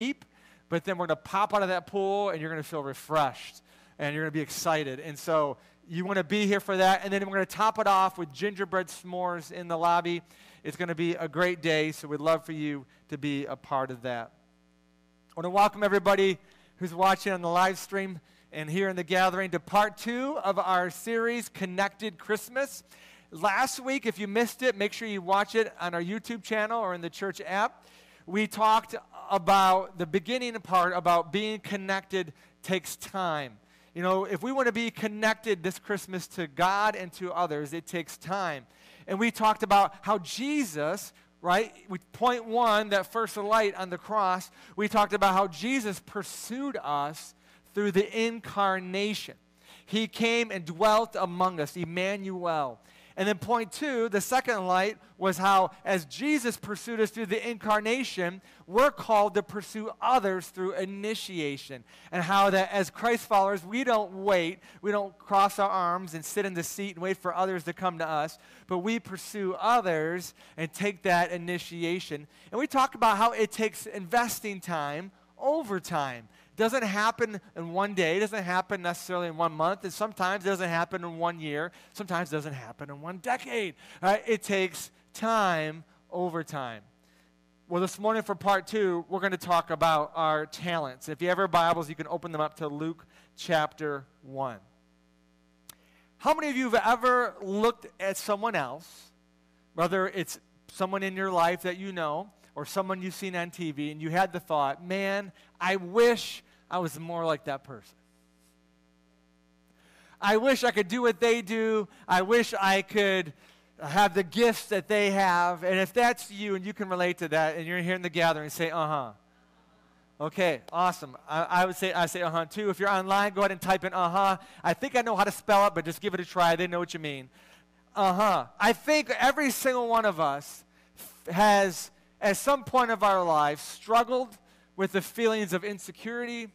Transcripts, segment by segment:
deep, but then we're going to pop out of that pool and you're going to feel refreshed and you're going to be excited. And so you want to be here for that. And then we're going to top it off with gingerbread s'mores in the lobby. It's going to be a great day, so we'd love for you to be a part of that. I want to welcome everybody who's watching on the live stream and here in the gathering to part two of our series, Connected Christmas. Last week, if you missed it, make sure you watch it on our YouTube channel or in the church app. We talked about the beginning part about being connected takes time. You know, if we want to be connected this Christmas to God and to others, it takes time. And we talked about how Jesus, right? With point one, that first light on the cross, we talked about how Jesus pursued us through the incarnation. He came and dwelt among us, Emmanuel. And then point two, the second light was how as Jesus pursued us through the incarnation, we're called to pursue others through initiation. And how that as Christ followers, we don't wait, we don't cross our arms and sit in the seat and wait for others to come to us, but we pursue others and take that initiation. And we talk about how it takes investing time over time doesn't happen in one day, it doesn't happen necessarily in one month, and sometimes it doesn't happen in one year, sometimes it doesn't happen in one decade. Right? It takes time over time. Well, this morning for part two, we're going to talk about our talents. If you have your Bibles, you can open them up to Luke chapter 1. How many of you have ever looked at someone else, whether it's someone in your life that you know or someone you've seen on TV, and you had the thought, man, I wish I was more like that person. I wish I could do what they do. I wish I could have the gifts that they have. And if that's you and you can relate to that and you're here in the gathering, say, uh huh. Okay, awesome. I, I, would say I say uh huh too. If you're online, go ahead and type in uh huh. I think I know how to spell it, but just give it a try. They know what you mean. Uh huh. I think every single one of us has, at some point of our life, struggled with the feelings of insecurity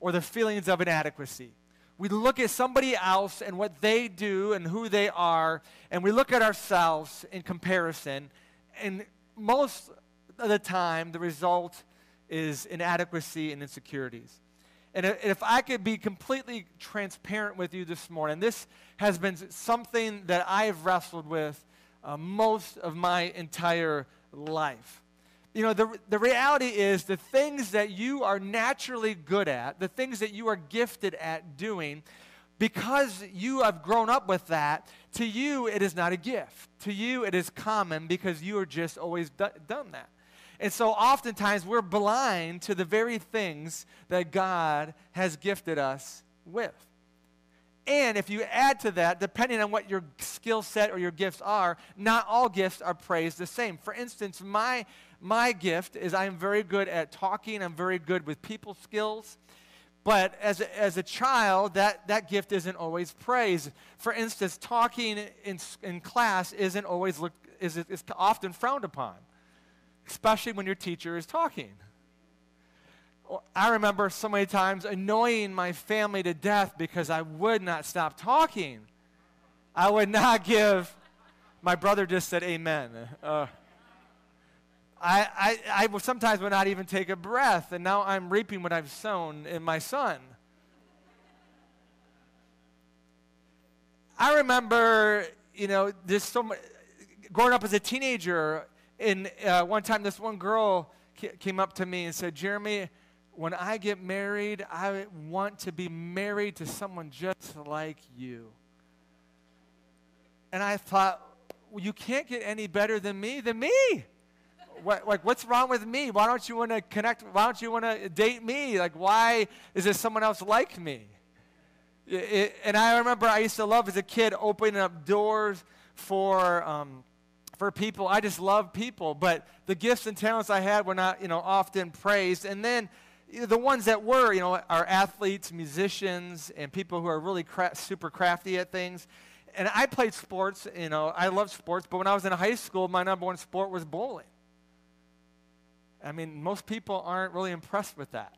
or the feelings of inadequacy. We look at somebody else and what they do and who they are, and we look at ourselves in comparison, and most of the time, the result is inadequacy and insecurities. And if I could be completely transparent with you this morning, this has been something that I've wrestled with uh, most of my entire life you know, the, the reality is the things that you are naturally good at, the things that you are gifted at doing, because you have grown up with that, to you it is not a gift. To you it is common because you are just always done that. And so oftentimes we're blind to the very things that God has gifted us with. And if you add to that, depending on what your skill set or your gifts are, not all gifts are praised the same. For instance, my my gift is I'm very good at talking, I'm very good with people skills. But as a, as a child, that, that gift isn't always praised. For instance, talking in, in class isn't always looked, is, is often frowned upon, especially when your teacher is talking. I remember so many times annoying my family to death because I would not stop talking. I would not give. My brother just said amen. Uh, I, I, I sometimes would not even take a breath, and now I'm reaping what I've sown in my son. I remember, you know, this so much, growing up as a teenager, and uh, one time this one girl came up to me and said, Jeremy, when I get married, I want to be married to someone just like you. And I thought, well, you can't get any better than me than me what, like, what's wrong with me? Why don't you want to connect? Why don't you want to date me? Like, why is there someone else like me? It, it, and I remember I used to love as a kid opening up doors for, um, for people. I just love people, but the gifts and talents I had were not, you know, often praised. And then the ones that were, you know, are athletes, musicians, and people who are really cra- super crafty at things. And I played sports, you know, I love sports, but when I was in high school, my number one sport was bowling. I mean, most people aren't really impressed with that.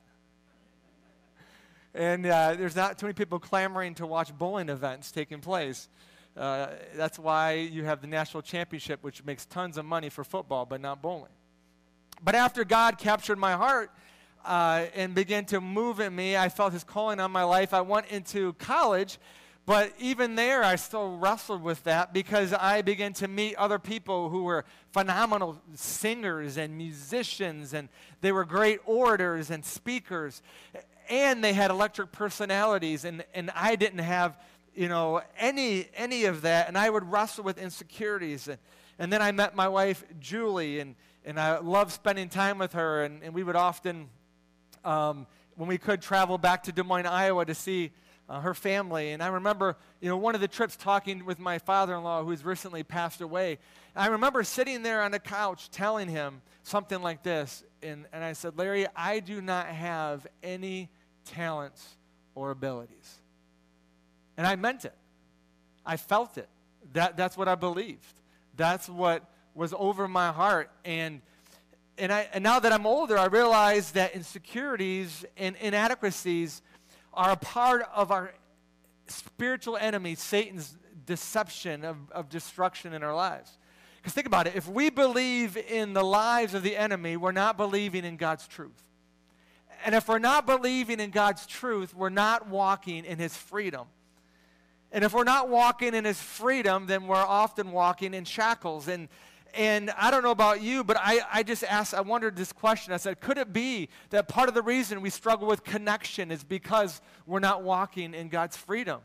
And uh, there's not too many people clamoring to watch bowling events taking place. Uh, that's why you have the national championship, which makes tons of money for football, but not bowling. But after God captured my heart, uh, and began to move in me. I felt his calling on my life. I went into college, but even there, I still wrestled with that because I began to meet other people who were phenomenal singers and musicians, and they were great orators and speakers, and they had electric personalities, and, and I didn't have you know any any of that, and I would wrestle with insecurities. And, and then I met my wife Julie, and and I loved spending time with her, and, and we would often, um, when we could, travel back to Des Moines, Iowa to see uh, her family. And I remember, you know, one of the trips talking with my father-in-law who's recently passed away. I remember sitting there on the couch telling him something like this. And, and I said, Larry, I do not have any talents or abilities. And I meant it. I felt it. That, that's what I believed. That's what was over my heart. And, and, I, and now that I'm older, I realize that insecurities and inadequacies are a part of our spiritual enemy, Satan's deception of, of destruction in our lives. Because think about it if we believe in the lies of the enemy, we're not believing in God's truth. And if we're not believing in God's truth, we're not walking in his freedom. And if we're not walking in his freedom, then we're often walking in shackles. And and I don't know about you, but I, I just asked, I wondered this question. I said, could it be that part of the reason we struggle with connection is because we're not walking in God's freedom?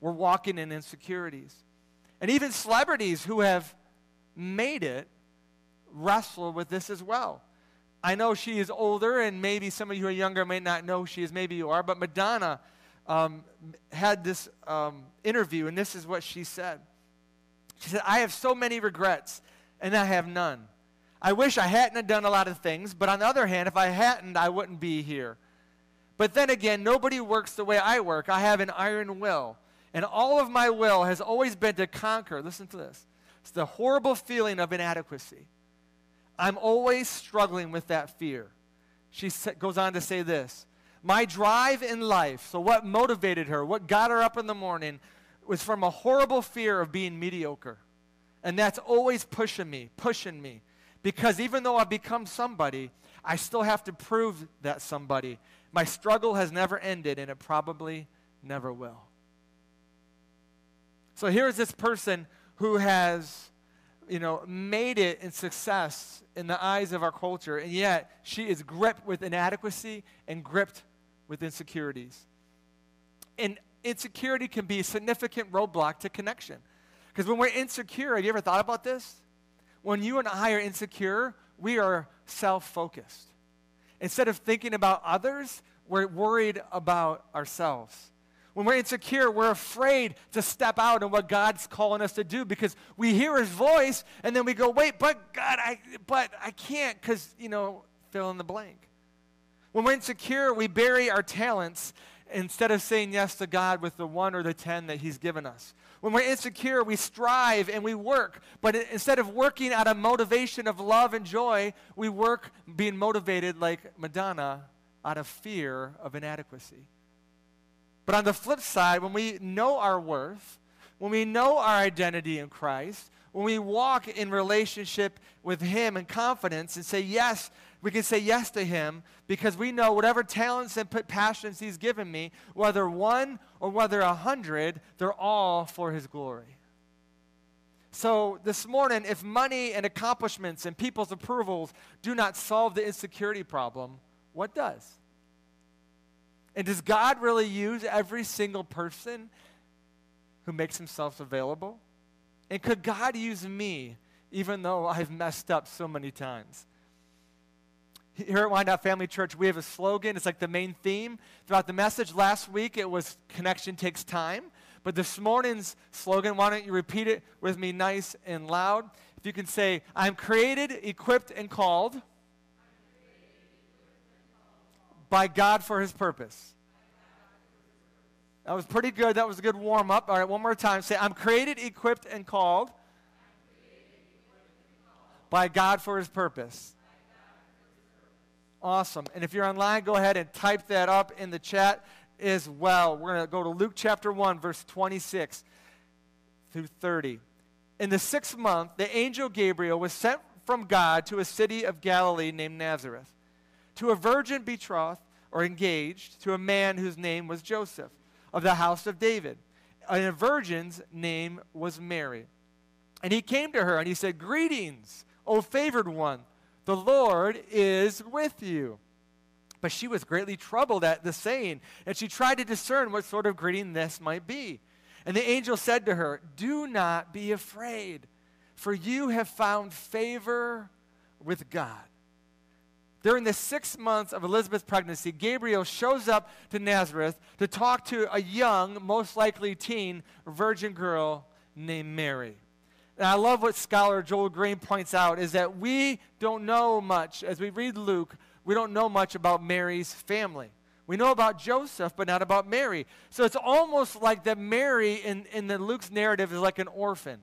We're walking in insecurities. And even celebrities who have made it wrestle with this as well. I know she is older, and maybe some of you who are younger may not know she is. Maybe you are. But Madonna um, had this um, interview, and this is what she said. She said, I have so many regrets and I have none. I wish I hadn't done a lot of things, but on the other hand, if I hadn't, I wouldn't be here. But then again, nobody works the way I work. I have an iron will. And all of my will has always been to conquer. Listen to this. It's the horrible feeling of inadequacy. I'm always struggling with that fear. She goes on to say this My drive in life, so what motivated her, what got her up in the morning, was from a horrible fear of being mediocre. And that's always pushing me, pushing me. Because even though I've become somebody, I still have to prove that somebody. My struggle has never ended, and it probably never will. So here's this person who has, you know, made it in success in the eyes of our culture, and yet she is gripped with inadequacy and gripped with insecurities. And insecurity can be a significant roadblock to connection. Because when we're insecure, have you ever thought about this? When you and I are insecure, we are self focused. Instead of thinking about others, we're worried about ourselves. When we're insecure, we're afraid to step out in what God's calling us to do because we hear his voice and then we go, wait, but God, I, but I can't because, you know, fill in the blank. When we're insecure, we bury our talents instead of saying yes to God with the one or the ten that he's given us. When we're insecure, we strive and we work. But instead of working out of motivation of love and joy, we work being motivated like Madonna out of fear of inadequacy. But on the flip side, when we know our worth, when we know our identity in Christ, when we walk in relationship with Him in confidence and say yes we can say yes to Him because we know whatever talents and passions He's given me, whether one or whether a hundred, they're all for His glory. So this morning, if money and accomplishments and people's approvals do not solve the insecurity problem, what does? And does God really use every single person who makes himself available? And could God use me even though I've messed up so many times? Here at Wyandotte Family Church, we have a slogan. It's like the main theme throughout the message. Last week, it was connection takes time. But this morning's slogan, why don't you repeat it with me nice and loud? If you can say, I'm created, equipped, and called by God for his purpose. That was pretty good. That was a good warm up. All right, one more time. Say, I'm created, equipped, and called by God for his purpose. Awesome. And if you're online, go ahead and type that up in the chat as well. We're going to go to Luke chapter 1, verse 26 through 30. In the sixth month, the angel Gabriel was sent from God to a city of Galilee named Nazareth to a virgin betrothed or engaged to a man whose name was Joseph of the house of David. And a virgin's name was Mary. And he came to her and he said, Greetings, O favored one, the Lord is with you. But she was greatly troubled at the saying, and she tried to discern what sort of greeting this might be. And the angel said to her, Do not be afraid, for you have found favor with God. During the six months of Elizabeth's pregnancy, Gabriel shows up to Nazareth to talk to a young, most likely teen, virgin girl named Mary. And I love what scholar Joel Green points out is that we don't know much, as we read Luke, we don't know much about Mary's family. We know about Joseph, but not about Mary. So it's almost like that Mary in, in the Luke's narrative is like an orphan,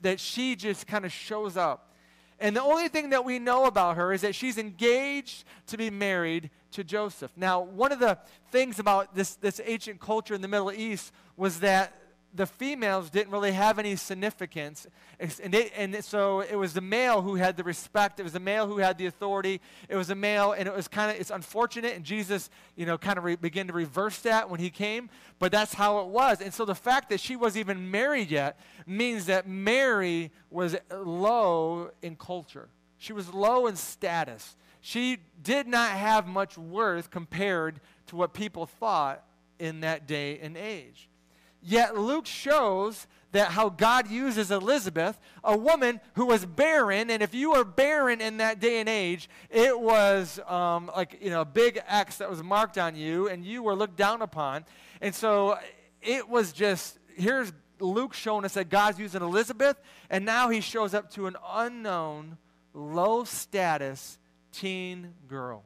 that she just kind of shows up. And the only thing that we know about her is that she's engaged to be married to Joseph. Now, one of the things about this, this ancient culture in the Middle East was that the females didn't really have any significance. And, they, and, so it was the male who had the respect. It was the male who had the authority. It was a male, and it was kind of, it's unfortunate, and Jesus, you know, kind of re- began to reverse that when he came, but that's how it was. And so the fact that she wasn't even married yet means that Mary was low in culture. She was low in status. She did not have much worth compared to what people thought in that day and age. Yet Luke shows that how God uses Elizabeth, a woman who was barren, and if you were barren in that day and age, it was um, like you know a big X that was marked on you, and you were looked down upon. And so it was just here's Luke showing us that God's using Elizabeth, and now he shows up to an unknown, low status teen girl.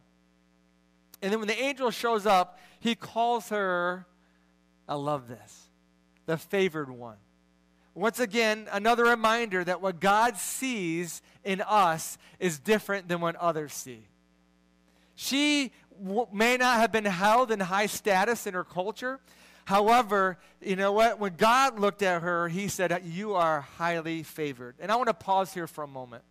And then when the angel shows up, he calls her, I love this the favored one. Once again, another reminder that what God sees in us is different than what others see. She w- may not have been held in high status in her culture. However, you know what? When God looked at her, he said, You are highly favored. And I want to pause here for a moment.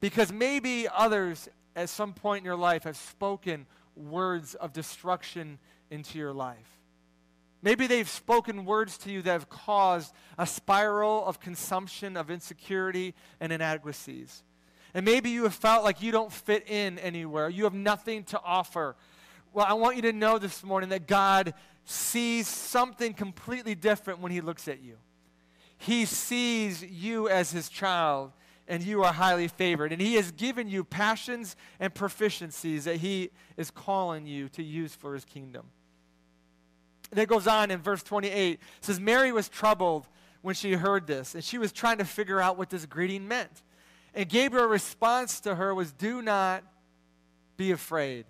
Because maybe others at some point in your life have spoken words of destruction into your life. Maybe they've spoken words to you that have caused a spiral of consumption, of insecurity, and inadequacies. And maybe you have felt like you don't fit in anywhere. You have nothing to offer. Well, I want you to know this morning that God sees something completely different when He looks at you. He sees you as His child, and you are highly favored. And He has given you passions and proficiencies that He is calling you to use for His kingdom. And it goes on in verse 28. It says, Mary was troubled when she heard this, and she was trying to figure out what this greeting meant. And Gabriel's response to her was, Do not be afraid.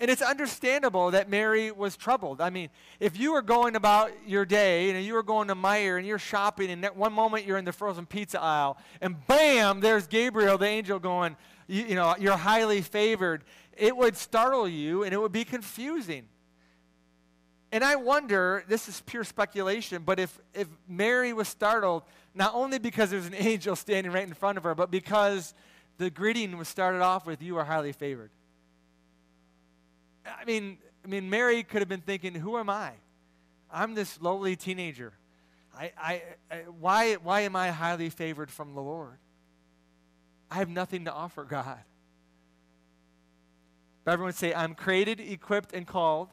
And it's understandable that Mary was troubled. I mean, if you were going about your day and you were going to Meijer and you're shopping, and one moment you're in the frozen pizza aisle, and bam, there's Gabriel, the angel, going, you, you know, you're highly favored, it would startle you and it would be confusing. And I wonder, this is pure speculation, but if, if Mary was startled, not only because there's an angel standing right in front of her, but because the greeting was started off with, You are highly favored. I mean, I mean, Mary could have been thinking, Who am I? I'm this lowly teenager. I, I, I, why, why am I highly favored from the Lord? I have nothing to offer God. But everyone say, I'm created, equipped, and called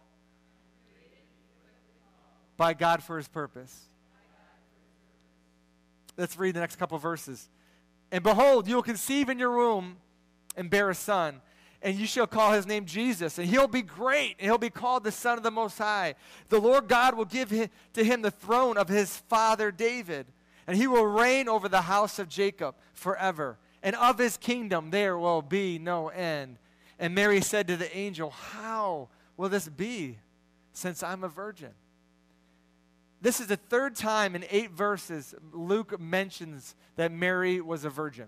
by God for his purpose. Let's read the next couple verses. And behold, you will conceive in your womb and bear a son, and you shall call his name Jesus, and he'll be great, and he'll be called the Son of the Most High. The Lord God will give him, to him the throne of his father David, and he will reign over the house of Jacob forever, and of his kingdom there will be no end. And Mary said to the angel, How will this be, since I'm a virgin? This is the third time in eight verses Luke mentions that Mary was a virgin.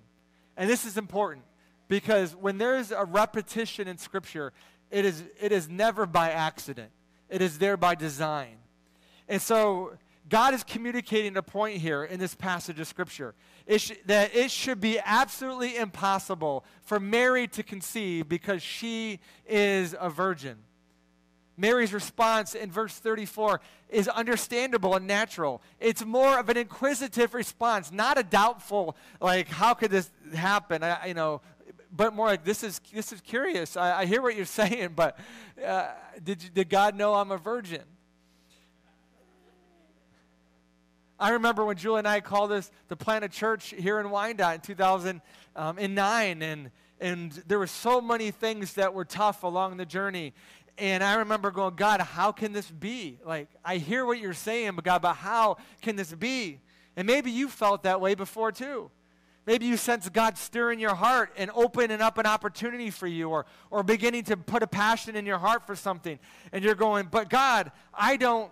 And this is important because when there's a repetition in Scripture, it is, it is never by accident, it is there by design. And so God is communicating a point here in this passage of Scripture it sh- that it should be absolutely impossible for Mary to conceive because she is a virgin. Mary's response in verse 34 is understandable and natural. It's more of an inquisitive response, not a doubtful, like, how could this happen? I, you know, but more like, this is, this is curious. I, I hear what you're saying, but uh, did, you, did God know I'm a virgin? I remember when Julie and I called this to plant a church here in Wyandotte in 2009, um, and, and there were so many things that were tough along the journey. And I remember going, God, how can this be? Like, I hear what you're saying, but God, but how can this be? And maybe you felt that way before too. Maybe you sense God stirring your heart and opening up an opportunity for you or, or beginning to put a passion in your heart for something. And you're going, but God, I don't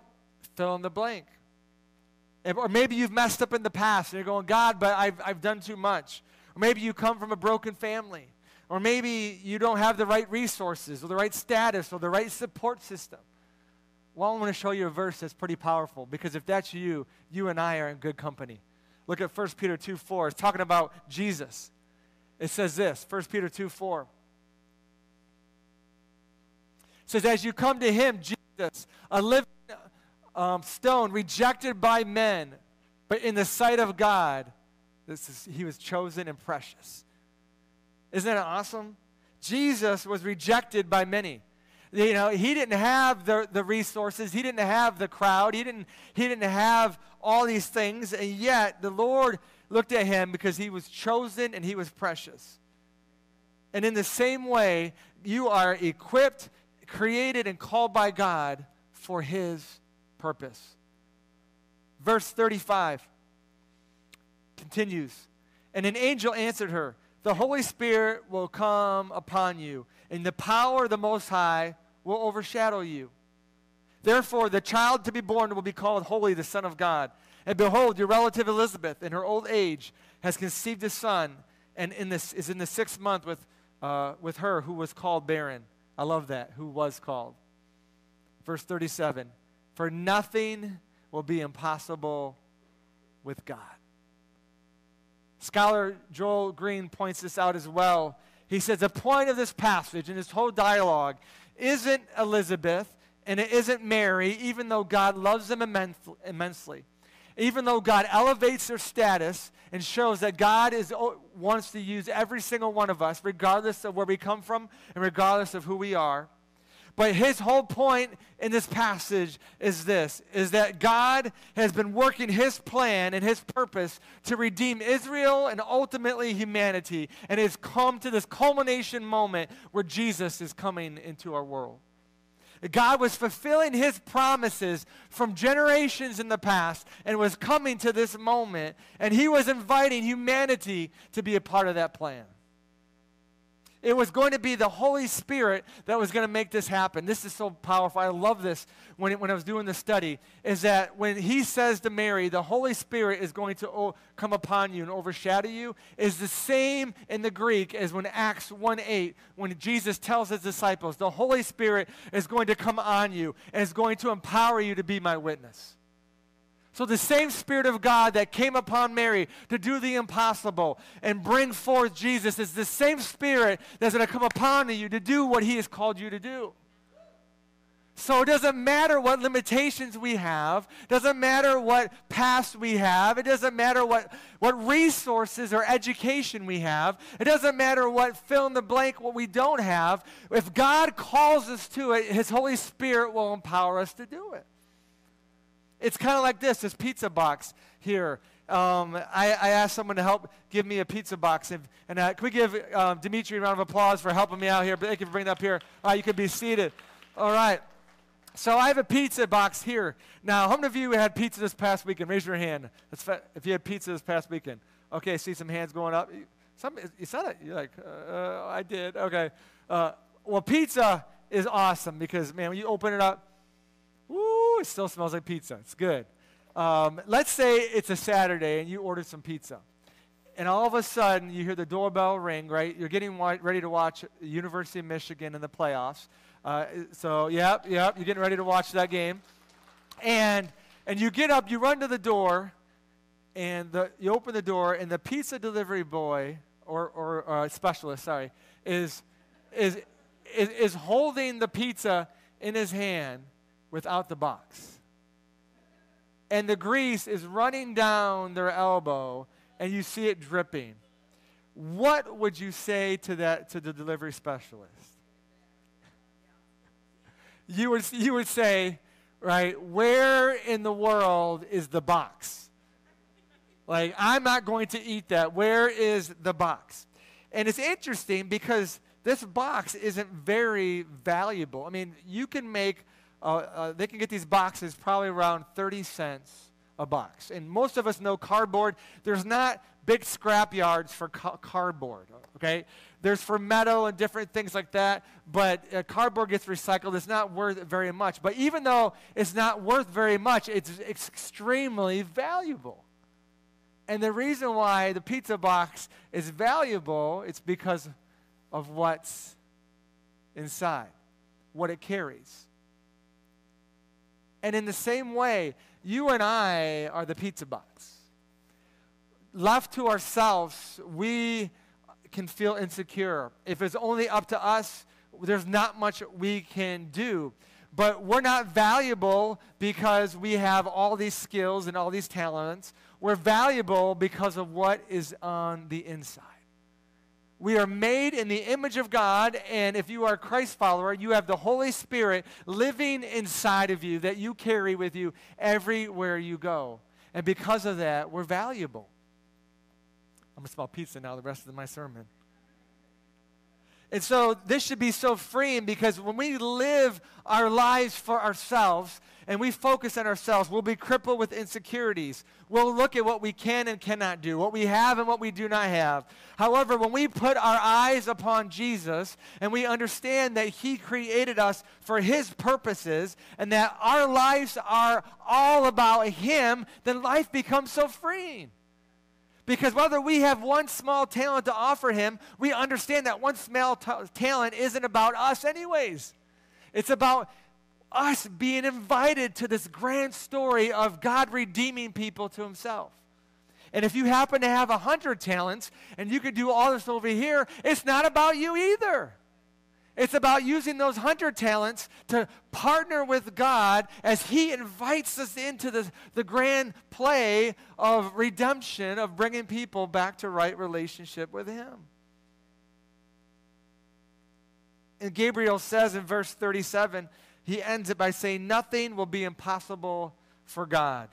fill in the blank. Or maybe you've messed up in the past and you're going, God, but I've, I've done too much. Or maybe you come from a broken family. Or maybe you don't have the right resources or the right status or the right support system. Well, I want to show you a verse that's pretty powerful because if that's you, you and I are in good company. Look at 1 Peter 2 4. It's talking about Jesus. It says this 1 Peter 2 4. It says, As you come to him, Jesus, a living um, stone rejected by men, but in the sight of God, this is, he was chosen and precious. Isn't that awesome? Jesus was rejected by many. You know, he didn't have the, the resources, he didn't have the crowd, he didn't, he didn't have all these things, and yet the Lord looked at him because he was chosen and he was precious. And in the same way, you are equipped, created, and called by God for his purpose. Verse 35 continues And an angel answered her, The Holy Spirit will come upon you, and the power of the Most High will overshadow you. Therefore, the child to be born will be called Holy, the Son of God. And behold, your relative Elizabeth, in her old age, has conceived a son, and in this, is in the sixth month with, uh, with her who was called barren. I love that, who was called. Verse 37 for nothing will be impossible with God. Scholar Joel Green points this out as well. He says the point of this passage and this whole dialogue isn't Elizabeth and it isn't Mary, even though God loves them immensely. Even though God elevates their status and shows that God is, oh, wants to use every single one of us, regardless of where we come from and regardless of who we are. But his whole point in this passage is this is that God has been working his plan and his purpose to redeem Israel and ultimately humanity and has come to this culmination moment where Jesus is coming into our world. God was fulfilling his promises from generations in the past and was coming to this moment, and he was inviting humanity to be a part of that plan. It was going to be the Holy Spirit that was going to make this happen. This is so powerful. I love this when, it, when I was doing the study. Is that when he says to Mary, the Holy Spirit is going to o- come upon you and overshadow you, is the same in the Greek as when Acts 1 8, when Jesus tells his disciples, the Holy Spirit is going to come on you and is going to empower you to be my witness. So, the same Spirit of God that came upon Mary to do the impossible and bring forth Jesus is the same Spirit that's going to come upon you to do what He has called you to do. So it doesn't matter what limitations we have, doesn't matter what past we have, it doesn't matter what, what resources or education we have, it doesn't matter what fill in the blank what we don't have. If God calls us to it, His Holy Spirit will empower us to do it. It's kind of like this, this pizza box here. Um, I, I, asked someone to help give me a pizza box. And, and uh, can we give um, Dimitri a round of applause for helping me out here? Thank you for bringing it up here. All right, you can be seated. All right. So I have a pizza box here. Now, how many of you had pizza this past weekend? Raise your hand if you had pizza this past weekend. Okay, see some hands going up. Some, you said it. You're like, uh, I did. Okay. Uh, well, pizza is awesome because, man, when you open it up, Woo, it still smells like pizza. It's good. Um, let's say it's a Saturday and you ordered some pizza. And all of a sudden, you hear the doorbell ring, right? You're getting ready to watch University of Michigan in the playoffs. Uh, so, yep, yep, you're getting ready to watch that game. And And you get up, you run to the door, and the, you open the door, and the pizza delivery boy, or, or uh, specialist, sorry, is, is, is, is holding the pizza in his hand without the box. And the grease is running down their elbow, and you see it dripping. What would you say to that to the delivery specialist? You would, you would say, right, where in the world is the box? Like, I'm not going to eat that. Where is the box? And it's interesting because this box isn't very valuable. I mean, you can make, uh, uh, they can get these boxes probably around 30 cents a box. And most of us know cardboard. There's not big scrap yards for ca- cardboard, okay? There's for metal and different things like that, but uh, cardboard gets recycled. It's not worth very much. But even though it's not worth very much, it's, it's extremely valuable. And the reason why the pizza box is valuable, it's because of what's inside, what it carries. And in the same way, you and I are the pizza box. Left to ourselves, we can feel insecure. If it's only up to us, there's not much we can do. But we're not valuable because we have all these skills and all these talents. We're valuable because of what is on the inside. We are made in the image of God, and if you are a Christ follower, you have the Holy Spirit living inside of you that you carry with you everywhere you go. And because of that, we're valuable. I'm going to smell pizza now the rest of my sermon. And so this should be so freeing because when we live our lives for ourselves, and we focus on ourselves, we'll be crippled with insecurities. We'll look at what we can and cannot do, what we have and what we do not have. However, when we put our eyes upon Jesus and we understand that He created us for His purposes and that our lives are all about Him, then life becomes so freeing. Because whether we have one small talent to offer him, we understand that one small t- talent isn't about us, anyways. It's about us being invited to this grand story of God redeeming people to himself. And if you happen to have a hundred talents and you could do all this over here, it's not about you either. It's about using those hundred talents to partner with God as He invites us into the, the grand play of redemption, of bringing people back to right relationship with Him. And Gabriel says in verse 37 he ends it by saying, Nothing will be impossible for God.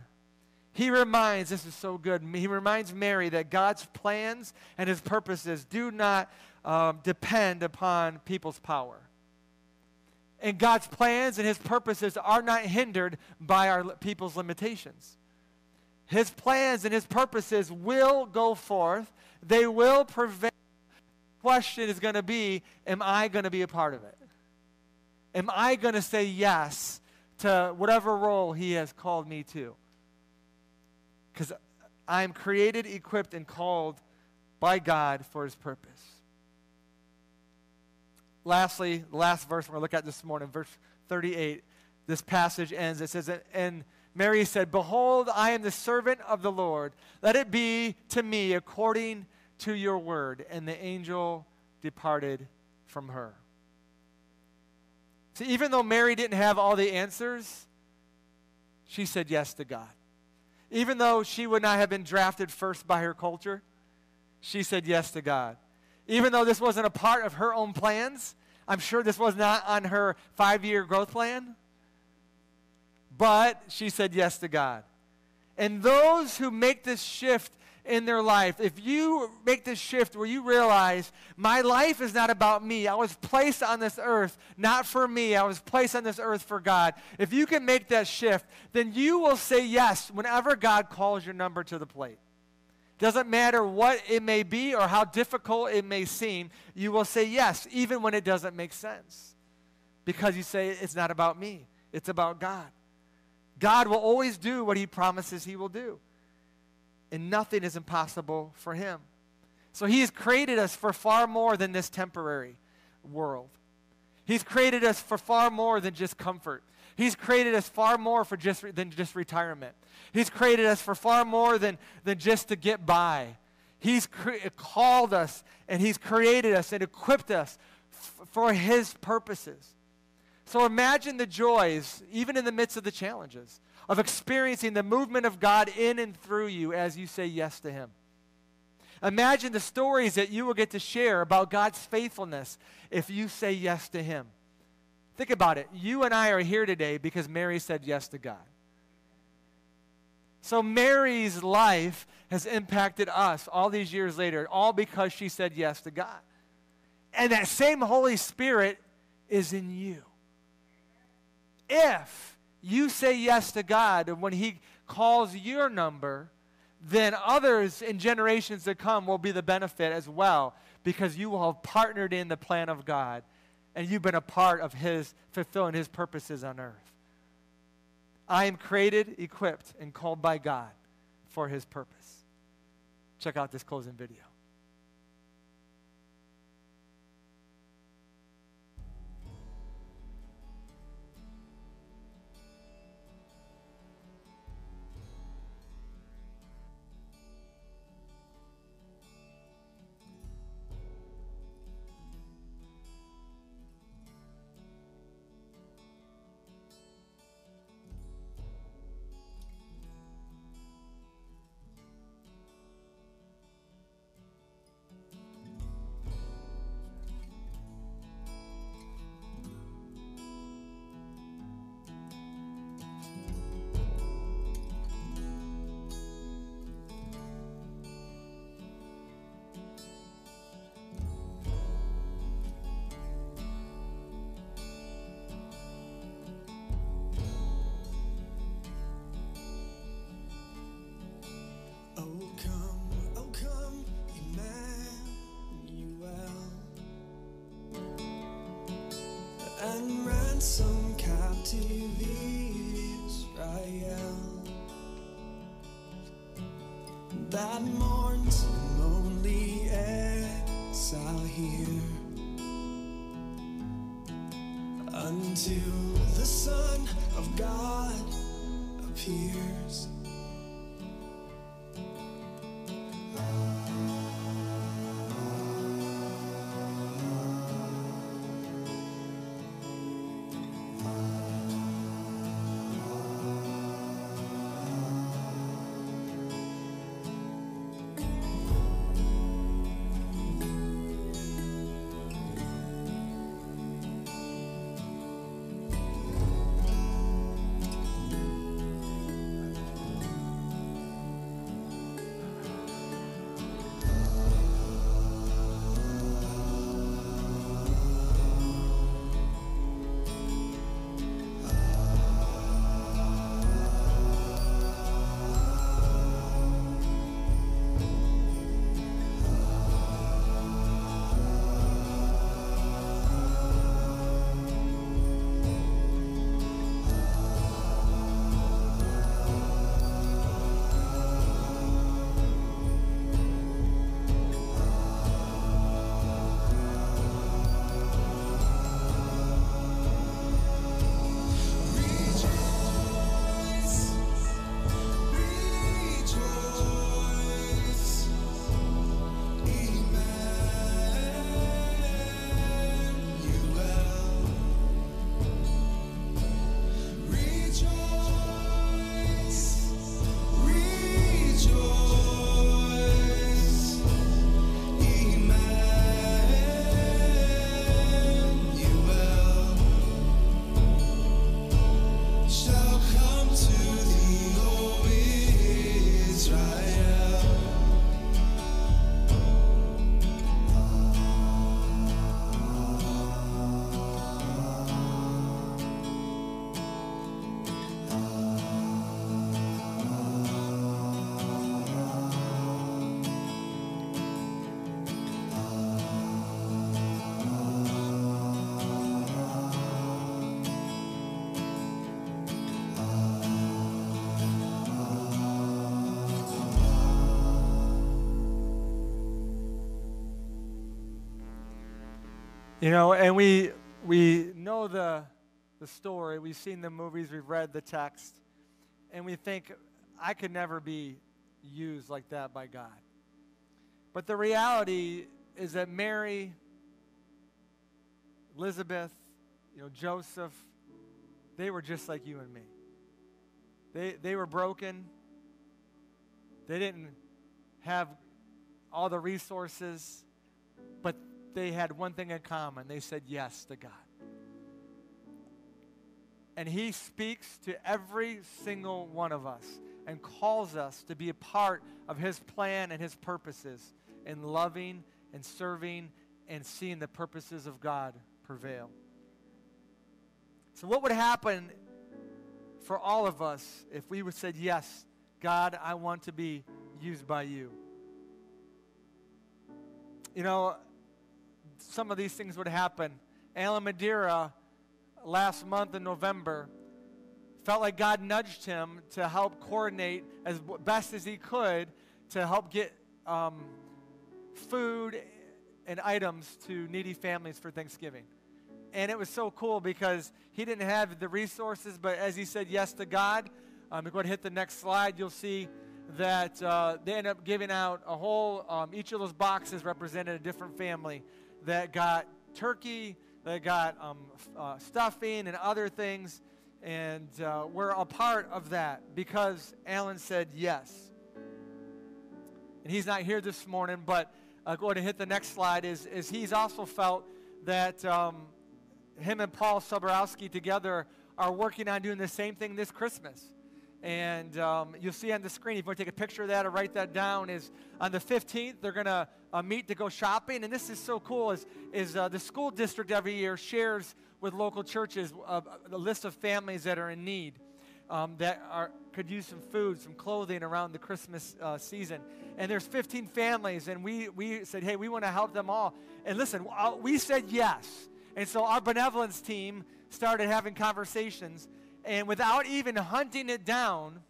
He reminds, this is so good, he reminds Mary that God's plans and his purposes do not um, depend upon people's power. And God's plans and his purposes are not hindered by our people's limitations. His plans and his purposes will go forth, they will prevail. The question is going to be Am I going to be a part of it? am I going to say yes to whatever role He has called me to? Because I'm created, equipped, and called by God for His purpose. Lastly, the last verse we're going to look at this morning, verse 38, this passage ends. It says, And Mary said, Behold, I am the servant of the Lord. Let it be to me according to your word. And the angel departed from her. See, even though Mary didn't have all the answers, she said yes to God. Even though she would not have been drafted first by her culture, she said yes to God. Even though this wasn't a part of her own plans, I'm sure this was not on her five year growth plan, but she said yes to God. And those who make this shift in their life, if you make this shift where you realize my life is not about me, I was placed on this earth not for me, I was placed on this earth for God. If you can make that shift, then you will say yes whenever God calls your number to the plate. Doesn't matter what it may be or how difficult it may seem, you will say yes, even when it doesn't make sense. Because you say, it's not about me, it's about God. God will always do what he promises he will do and nothing is impossible for him. So he has created us for far more than this temporary world. He's created us for far more than just comfort. He's created us far more for just than just retirement. He's created us for far more than, than just to get by. He's cre- called us and He's created us and equipped us f- for His purposes. So imagine the joys, even in the midst of the challenges, of experiencing the movement of God in and through you as you say yes to Him. Imagine the stories that you will get to share about God's faithfulness if you say yes to Him. Think about it. You and I are here today because Mary said yes to God. So Mary's life has impacted us all these years later, all because she said yes to God. And that same Holy Spirit is in you. If you say yes to God when He calls your number, then others in generations to come will be the benefit as well because you will have partnered in the plan of God and you've been a part of His fulfilling His purposes on earth. I am created, equipped, and called by God for His purpose. Check out this closing video. Ransom captive Israel that mourns in lonely exile here until the Son of God appears. You know, and we we know the the story, we've seen the movies, we've read the text, and we think, I could never be used like that by God. But the reality is that Mary, Elizabeth, you know, Joseph, they were just like you and me. They, they were broken. They didn't have all the resources, they had one thing in common. They said yes to God. And He speaks to every single one of us and calls us to be a part of His plan and His purposes in loving and serving and seeing the purposes of God prevail. So, what would happen for all of us if we would said, Yes, God, I want to be used by you? You know, some of these things would happen. Alan Madeira, last month in November, felt like God nudged him to help coordinate as best as he could to help get um, food and items to needy families for Thanksgiving. And it was so cool because he didn't have the resources, but as he said yes to God, um, go ahead and hit the next slide. You'll see that uh, they end up giving out a whole, um, each of those boxes represented a different family that got turkey, that got um, uh, stuffing and other things. And uh, we're a part of that because Alan said yes. And he's not here this morning, but uh, go ahead and hit the next slide. Is, is he's also felt that um, him and Paul Soborowski together are working on doing the same thing this Christmas. And um, you'll see on the screen, if you want to take a picture of that or write that down, is on the 15th, they're going to uh, meet to go shopping. And this is so cool, is, is uh, the school district every year shares with local churches uh, a list of families that are in need. Um, that are, could use some food, some clothing around the Christmas uh, season. And there's 15 families, and we, we said, hey, we want to help them all. And listen, uh, we said yes. And so our benevolence team started having conversations, and without even hunting it down,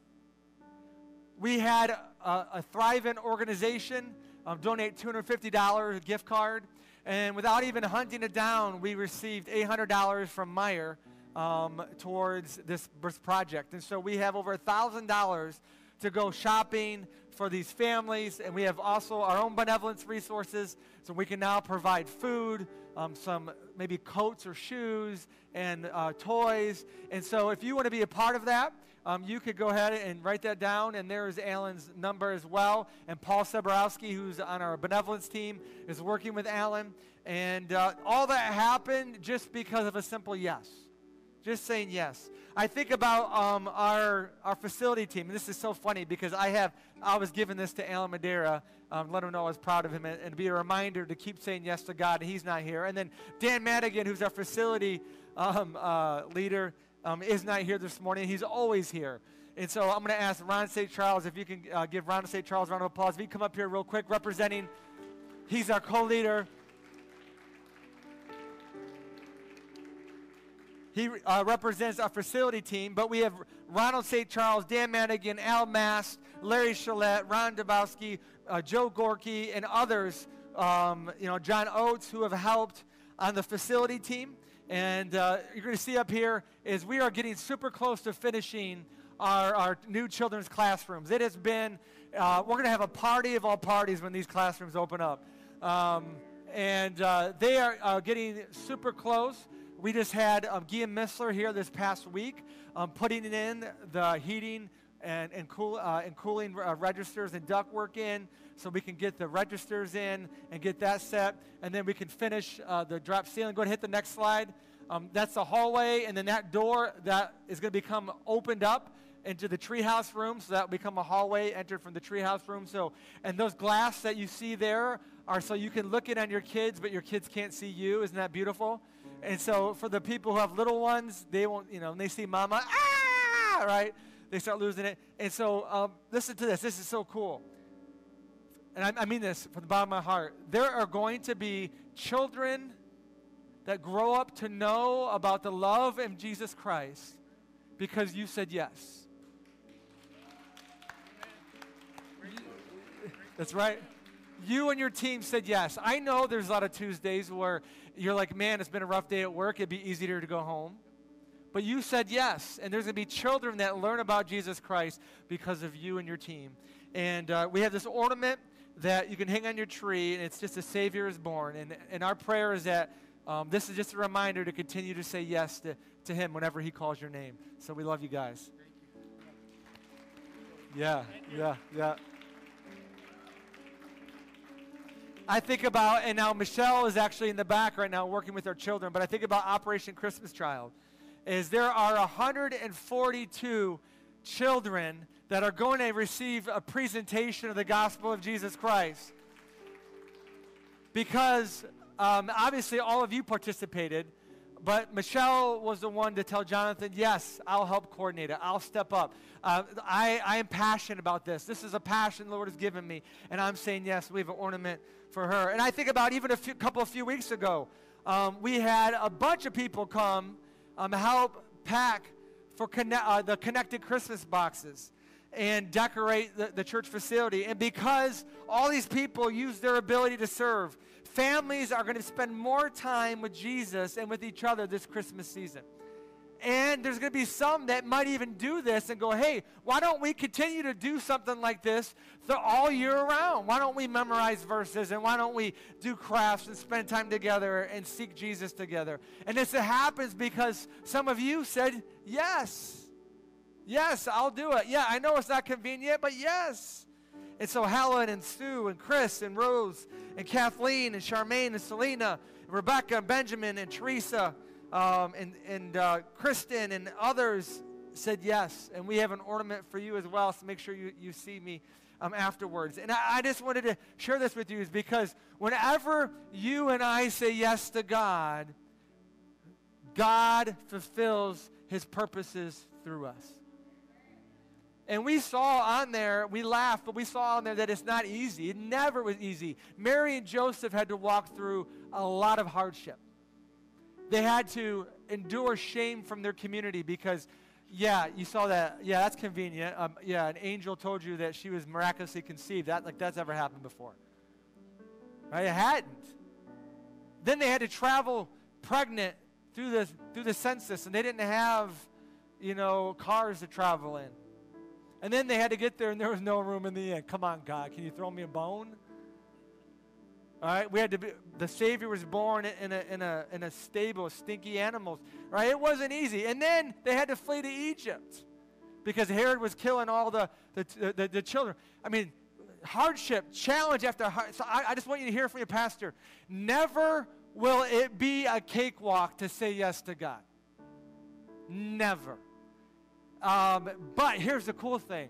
we had a, a thriving organization um, donate $250 gift card. And without even hunting it down, we received $800 from Meijer um, towards this, project. And so we have over $1,000 to go shopping for these families. And we have also our own benevolence resources. So we can now provide food, um, some maybe coats or shoes, and uh, toys. And so if you want to be a part of that, um, you could go ahead and write that down, and there is Alan's number as well. And Paul Seborowski, who's on our benevolence team, is working with Alan. And uh, all that happened just because of a simple yes. Just saying yes. I think about um, our, our facility team, and this is so funny because I have I was giving this to Alan Madeira, um, let him know I was proud of him, and, and be a reminder to keep saying yes to God. And he's not here. And then Dan Madigan, who's our facility um, uh, leader, um, is not here this morning. He's always here. And so I'm going to ask Ron St. Charles if you can uh, give Ron St. Charles a round of applause. If you come up here real quick, representing, he's our co-leader. He uh, represents our facility team, but we have Ronald St. Charles, Dan Madigan, Al Mast, Larry Chalette, Ron Dabowski, uh, Joe Gorky, and others, um, you know, John Oates, who have helped on the facility team. And uh, you're going to see up here is we are getting super close to finishing our, our new children's classrooms. It has been, uh, we're going to have a party of all parties when these classrooms open up. Um, and uh, they are uh, getting super close. We just had um, Guillaume Missler here this past week, um, putting in the heating and, and, cool, uh, and cooling uh, registers and ductwork in so we can get the registers in and get that set. And then we can finish uh, the drop ceiling. Go ahead and hit the next slide. Um, that's the hallway, and then that door that is going to become opened up into the treehouse room. So that will become a hallway entered from the treehouse room. So, and those glass that you see there are so you can look in on your kids, but your kids can't see you. Isn't that beautiful? And so for the people who have little ones, they won't, you know, when they see mama, ah, right? They start losing it. And so um, listen to this. This is so cool. And I, I mean this from the bottom of my heart. There are going to be children that grow up to know about the love of Jesus Christ because you said yes. That's right. You and your team said yes. I know there's a lot of Tuesdays where you're like, man, it's been a rough day at work. It'd be easier to go home. But you said yes, and there's going to be children that learn about Jesus Christ because of you and your team. And uh, we have this ornament that you can hang on your tree, and it's just a Savior is born. And, and our prayer is that um, this is just a reminder to continue to say yes to, to Him whenever He calls your name. So we love you guys. Yeah, yeah, yeah. I think about, and now Michelle is actually in the back right now working with our children, but I think about Operation Christmas Child. Is there are 142 children that are going to receive a presentation of the gospel of Jesus Christ. Because um, obviously all of you participated, but Michelle was the one to tell Jonathan, yes, I'll help coordinate it. I'll step up. Uh, I, I am passionate about this. This is a passion the Lord has given me. And I'm saying, yes, we have an ornament for her. And I think about even a few, couple of few weeks ago, um, we had a bunch of people come um, help pack for conne- uh, the connected Christmas boxes and decorate the, the church facility. And because all these people use their ability to serve, families are going to spend more time with Jesus and with each other this Christmas season. And there's going to be some that might even do this and go, hey, why don't we continue to do something like this all year around? Why don't we memorize verses and why don't we do crafts and spend time together and seek Jesus together? And this happens because some of you said, yes. Yes, I'll do it. Yeah, I know it's not convenient, but yes. And so Helen and Sue and Chris and Rose and Kathleen and Charmaine and Selena, and Rebecca and Benjamin and Teresa um, and, and uh, Kristen and others said yes. And we have an ornament for you as well, so make sure you, you see me um, afterwards. And I, I just wanted to share this with you is because whenever you and I say yes to God, God fulfills his purposes through us. And we saw on there, we laughed, but we saw on there that it's not easy. It never was easy. Mary and Joseph had to walk through a lot of hardship. They had to endure shame from their community because, yeah, you saw that. Yeah, that's convenient. Um, yeah, an angel told you that she was miraculously conceived. That like that's ever happened before. Right? It hadn't. Then they had to travel pregnant through the through the census, and they didn't have, you know, cars to travel in. And then they had to get there, and there was no room in the inn. Come on, God, can you throw me a bone? All right, we had to be, the Savior was born in a, in, a, in a stable of stinky animals, right? It wasn't easy. And then they had to flee to Egypt because Herod was killing all the, the, the, the children. I mean, hardship, challenge after hard. So I, I just want you to hear from your pastor. Never will it be a cakewalk to say yes to God. Never. Um, but here's the cool thing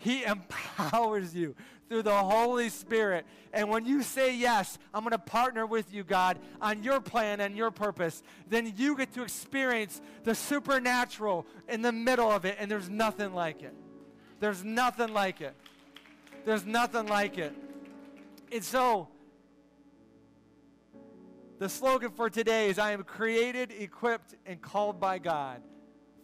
He empowers you through the Holy Spirit. And when you say, Yes, I'm going to partner with you, God, on your plan and your purpose, then you get to experience the supernatural in the middle of it. And there's nothing like it. There's nothing like it. There's nothing like it. And so, the slogan for today is I am created, equipped, and called by God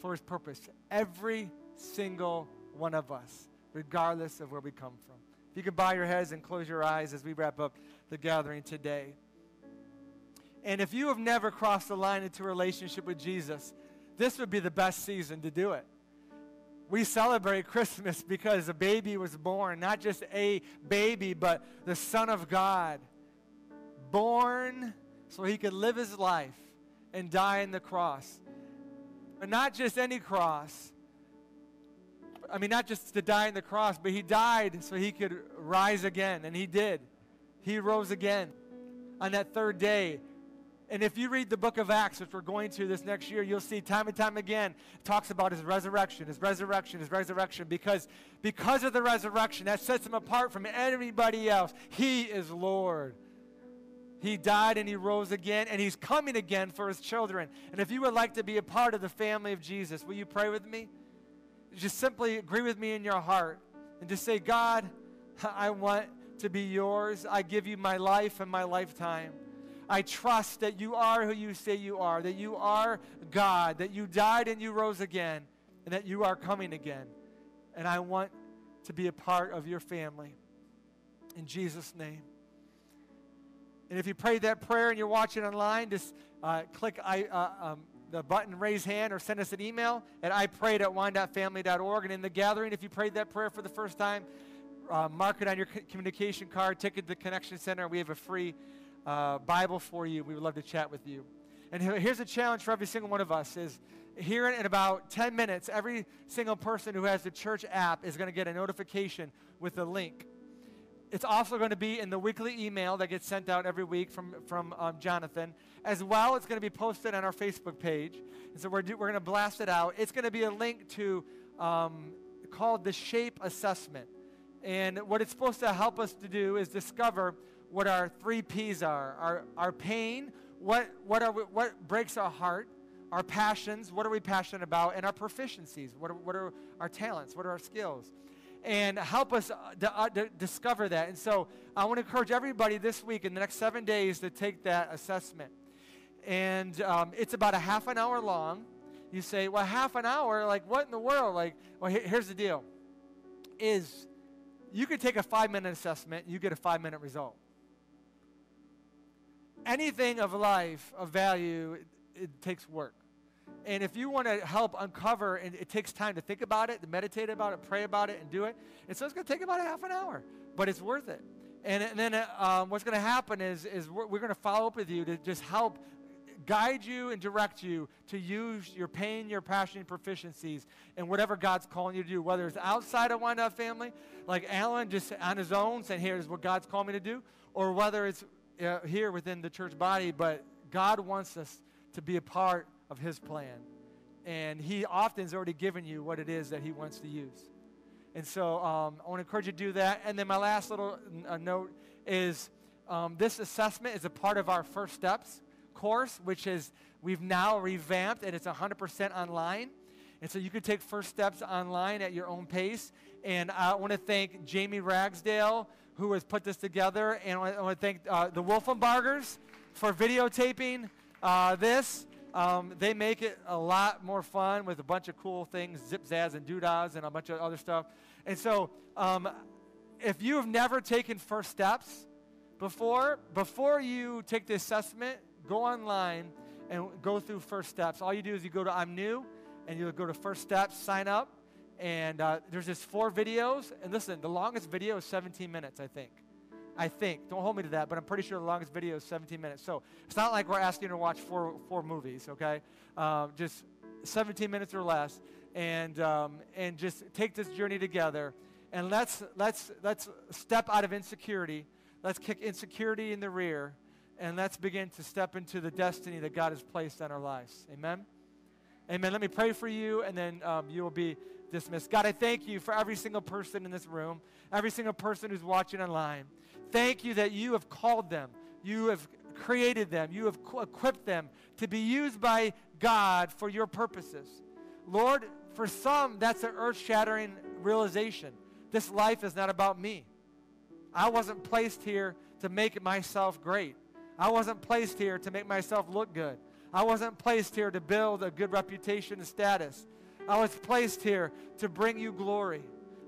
for his purpose. Every single one of us, regardless of where we come from. If you could bow your heads and close your eyes as we wrap up the gathering today. And if you have never crossed the line into a relationship with Jesus, this would be the best season to do it. We celebrate Christmas because a baby was born, not just a baby, but the Son of God, born so he could live his life and die on the cross. But not just any cross. I mean, not just to die on the cross, but he died so he could rise again. And he did. He rose again on that third day. And if you read the book of Acts, which we're going to this next year, you'll see time and time again talks about his resurrection, his resurrection, his resurrection, because because of the resurrection, that sets him apart from everybody else. He is Lord. He died and he rose again, and he's coming again for his children. And if you would like to be a part of the family of Jesus, will you pray with me? Just simply agree with me in your heart and just say, God, I want to be yours. I give you my life and my lifetime. I trust that you are who you say you are, that you are God, that you died and you rose again, and that you are coming again. And I want to be a part of your family. In Jesus' name. And if you prayed that prayer and you're watching online, just uh, click I, uh, um, the button raise hand or send us an email at I prayed at wyandottefamily.org. And in the gathering, if you prayed that prayer for the first time, uh, mark it on your communication card, take it to the Connection Center. We have a free uh, Bible for you. We would love to chat with you. And here's a challenge for every single one of us is here in about 10 minutes, every single person who has the church app is going to get a notification with a link. It's also going to be in the weekly email that gets sent out every week from, from um, Jonathan. As well, it's going to be posted on our Facebook page. And so we're, do, we're going to blast it out. It's going to be a link to um, called the Shape Assessment. And what it's supposed to help us to do is discover what our three P's are our, our pain, what, what, are we, what breaks our heart, our passions, what are we passionate about, and our proficiencies, what are, what are our talents, what are our skills and help us uh, d- uh, d- discover that. And so I want to encourage everybody this week in the next seven days to take that assessment. And um, it's about a half an hour long. You say, well, half an hour? Like, what in the world? Like, well, he- here's the deal is you could take a five minute assessment, you get a five minute result. Anything of life, of value, it, it takes work. And if you want to help uncover, and it takes time to think about it, to meditate about it, pray about it, and do it. And so it's going to take about a half an hour, but it's worth it. And, and then uh, um, what's going to happen is, is we're, we're going to follow up with you to just help guide you and direct you to use your pain, your passion, proficiencies, and whatever God's calling you to do, whether it's outside of Wyandotte Family, like Alan just on his own saying, here's what God's called me to do, or whether it's uh, here within the church body, but God wants us to be a part of his plan. And he often has already given you what it is that he wants to use. And so um, I want to encourage you to do that. And then my last little uh, note is um, this assessment is a part of our First Steps course, which is we've now revamped and it's 100% online. And so you can take First Steps online at your own pace. And I want to thank Jamie Ragsdale, who has put this together. And I want to thank uh, the Wolfenbargers for videotaping uh, this. Um, they make it a lot more fun with a bunch of cool things, zip zaz and doodahs and a bunch of other stuff. And so, um, if you have never taken first steps before, before you take the assessment, go online and go through first steps. All you do is you go to I'm new, and you go to first steps, sign up, and uh, there's just four videos. And listen, the longest video is 17 minutes, I think. I think. Don't hold me to that, but I'm pretty sure the longest video is 17 minutes. So it's not like we're asking you to watch four, four movies, okay? Um, just 17 minutes or less, and, um, and just take this journey together. And let's, let's, let's step out of insecurity. Let's kick insecurity in the rear, and let's begin to step into the destiny that God has placed on our lives. Amen? Amen. Let me pray for you, and then um, you will be dismissed. God, I thank you for every single person in this room, every single person who's watching online. Thank you that you have called them, you have created them, you have equipped them to be used by God for your purposes. Lord, for some, that's an earth shattering realization. This life is not about me. I wasn't placed here to make myself great. I wasn't placed here to make myself look good. I wasn't placed here to build a good reputation and status. I was placed here to bring you glory.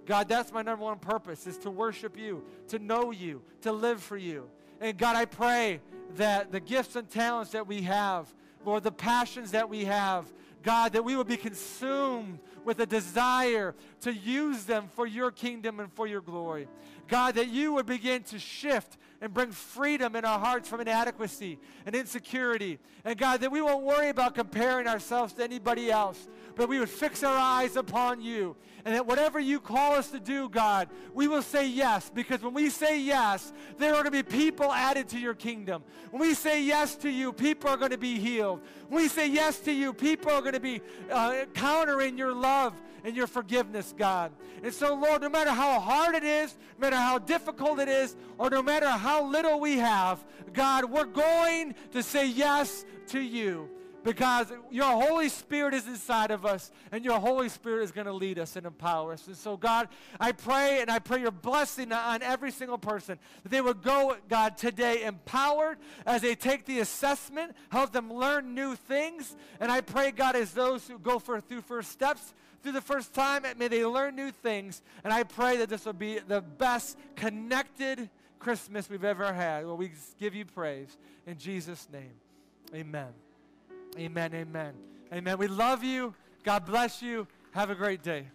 God, that's my number one purpose is to worship you, to know you, to live for you. And God, I pray that the gifts and talents that we have, Lord, the passions that we have, God, that we will be consumed with a desire to use them for your kingdom and for your glory. God, that you would begin to shift and bring freedom in our hearts from inadequacy and insecurity. And God, that we won't worry about comparing ourselves to anybody else, but we would fix our eyes upon you. And that whatever you call us to do, God, we will say yes. Because when we say yes, there are going to be people added to your kingdom. When we say yes to you, people are going to be healed. When we say yes to you, people are going to be uh, encountering your love and your forgiveness, God. And so, Lord, no matter how hard it is, no matter how difficult it is, or no matter how little we have, God, we're going to say yes to you because your Holy Spirit is inside of us, and your Holy Spirit is going to lead us and empower us. And so, God, I pray and I pray your blessing on every single person that they would go, God, today empowered as they take the assessment, help them learn new things. And I pray, God, as those who go for, through first steps, through the first time, may they learn new things. And I pray that this will be the best connected Christmas we've ever had. Well, we give you praise in Jesus' name. Amen. Amen, amen. Amen. We love you. God bless you. Have a great day.